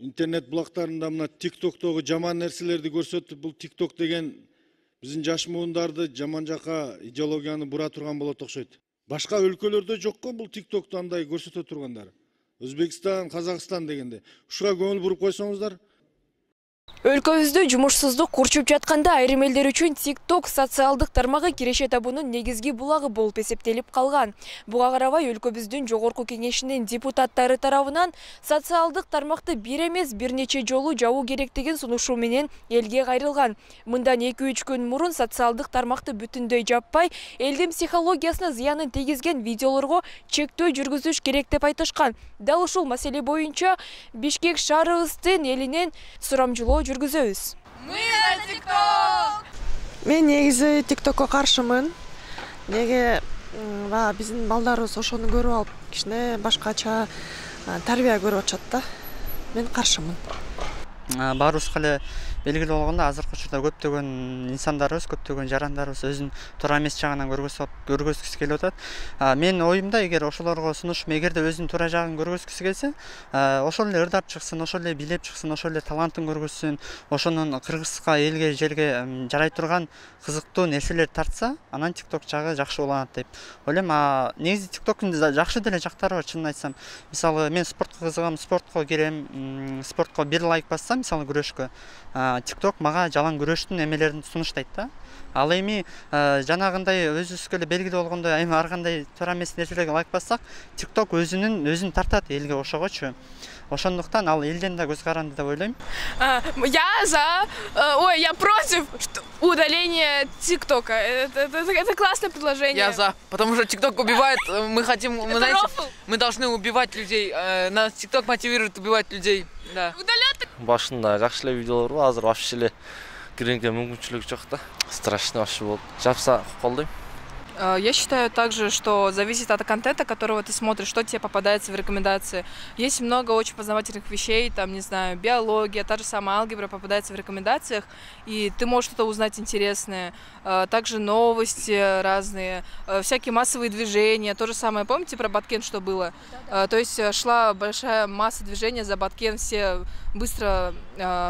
интернет булактарында мына тиктоктогу жаман нерселерди көрсөтүп бул тикток деген биздин жаш муундарды жаман жака идеологияны бура турган болот окшойт. Башка өлкөлөрдө жок го бул тиктокту андай көрсөтө тургандар өзбекстан казакстан дегенде. Ушуга көңүл буруп койсоңуздар өлкөбүздө жумушсуздук курчуп жатканда айрым элдер үчүн тикток социалдык тармагы киреше табуунун негизги булагы болуп эсептелип калган. Буга карабай өлкөбүздүн жогорку кеңешинин депутаттары тарабынан социалдык тармакты бир эмес бир нече жолу жабуу керектигин сунушуу менен элге кайрылган. Мындан эки үч күн мурун социалдык тармакты бүтүндөй жаппай элдин психологиясына зыянын тийгизген видеолорго чектөө жүргүзүш керек деп айтышкан. Дал ушул маселе боюнча бишкек шаарыбыздын элинен сурамжылоо жүргүзөбүз. Мы за тикток! Мен негизи тиктокко каршымын. Неге баягы биздин балдарыбыз ошону көрүп алып кичине башкача тарбия көрүп атышат да мен каршымын баарыбызга эле белгилүү болгондой азыркы учурда көптөгөн инсандарыбыз көптөгөн жарандарыбыз өзүн туура эмес жагынан көргөзгүсү келип атат. Менин оюмда эгер ошолорго сунушум эгерде өзүнүн туура жагын көргөзгүсү келсе ошол эле ырдап чыксын ошол эле билеп чыксын ошол эле талантын көргөзсүн ошонун кыргызга элге жерге жарай турган кызыктуу нерселерди тартса анан тикток жагы жакшы уланат деп ойлойм. Негизи тиктоктун жакшы деле жактары бар чынын айтсам мисалы мен спортко кызыгам спортко кирем спортко бир лайк бассам мисалы күрөшкө тикток мага жалаң күрөштүн эмелерин сунуштайт да ал эми жанагындай өзүбүзгө эле белгилүү болгондой эми ар кандай туура эмес нерселерге лайк бассак тикток өзүнүн өзүн тартат элге ошогочу. Ошондуктан ал элден да көз каранды деп ойлойм. Я за ой я против удаления тиктока. Это классное предложение. Я за потому что тикток убивает мы хотим мы знаете мы должны убивать людей нас тикток мотивирует убивать людей да. Удалять башында жакшы эле видеолор бар азыр вообще эле киргенге мүмкүнчүлүк жок да. Страшный вообще болуп жапса колдойм я считаю также, что зависит от контента, которого ты смотришь, что тебе попадается в рекомендации. Есть много очень познавательных вещей, там, не знаю, биология, та же самая алгебра попадается в рекомендациях, и ты можешь что-то узнать интересное. Э, также новости разные, э, всякие массовые движения. То же самое, помните про Баткен, что было? То есть шла большая масса движения за Баткен, все быстро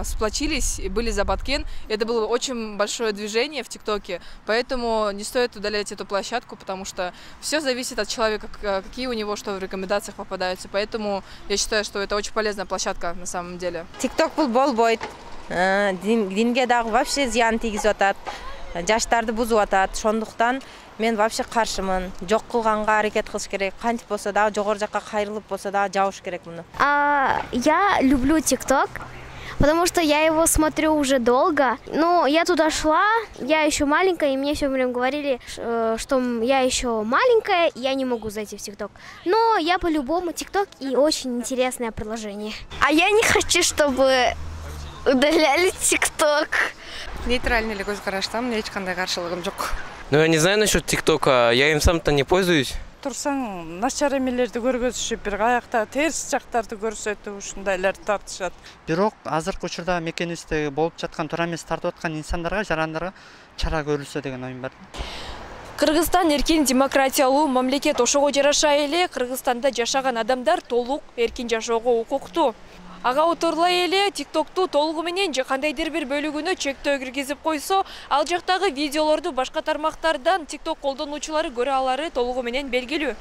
сплочились и были за Баткен. Это было очень большое движение в ТикТоке, поэтому не стоит удалять эту площадку площадку, потому что все зависит от человека, какие у него что в рекомендациях попадаются. Поэтому я считаю, что это очень полезная площадка на самом деле. Тикток бул болбойт. Динге дагы вообще зыян тийгизип атат. Жаштарды бузуп атат. Ошондуктан мен вообще каршымын. Жок кылганга аракет кылыш керек. Кантип болсо дагы жогору жакка кайрылып болсо дагы жабыш керек муну. Я люблю ТикТок потому что я его смотрю уже долго. Но я туда шла, я еще маленькая, и мне все время говорили, э, что я еще маленькая, я не могу зайти в ТикТок. Но я по-любому ТикТок и очень интересное приложение. А я не хочу, чтобы удаляли ТикТок. Нейтральный эле көз караштамын эч кандай каршылыгым жок ну я не знаю насчет тиктока я им сам то не пользуюсь турсаң начар эмелерди көргөзүшүп бир каякта терс жактарды көрсөтүп ушундайларды тартышат. Бирок азыркы учурда мекенибизде болуп жаткан туура эмес тартып аткан инсандарга жарандарга чара көрүлсө деген оюм бар. Кыргызстан эркин демократиялуу мамлекет ошого жараша эле. Кыргызстанда жашаган адамдар толук эркин жашоого укуктуу ага отурлай эле тиктокту толугу менен же кандайдыр бир бөлүгүнө чектөө киргизип койсо ал жактагы видеолорду башка тармактардан тикток колдонуучулары көрө алары толугу менен белгилүү